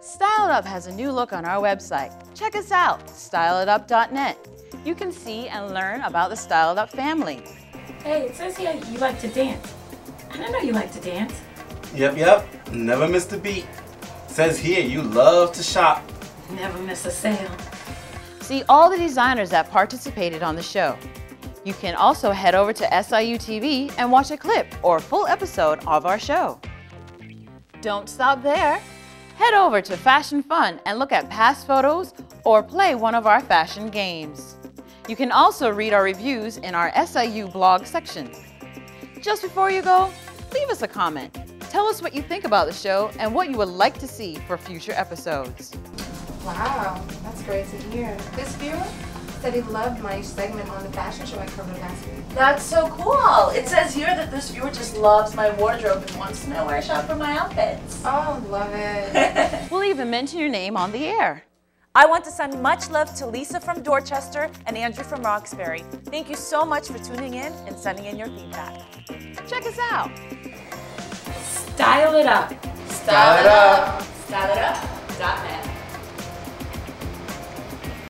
Style It Up has a new look on our website. Check us out, styleitup.net. You can see and learn about the Style It Up family. Hey, it says here you like to dance. I didn't know you like to dance. Yep, yep. Never missed a beat. Says here you love to shop. Never miss a sale. See all the designers that participated on the show. You can also head over to SIU TV and watch a clip or full episode of our show. Don't stop there. Head over to Fashion Fun and look at past photos or play one of our fashion games. You can also read our reviews in our SIU blog section. Just before you go, leave us a comment. Tell us what you think about the show and what you would like to see for future episodes. Wow, that's great to hear. This viewer said he loved my segment on the fashion show I covered last week. That's so cool. It says here that this viewer just loves my wardrobe and wants to know where I shop for my outfits. Oh, love it. We'll even mention your name on the air. I want to send much love to Lisa from Dorchester and Andrew from Roxbury. Thank you so much for tuning in and sending in your feedback. Check us out. Style it up. Style it up. Style it up. Dot net.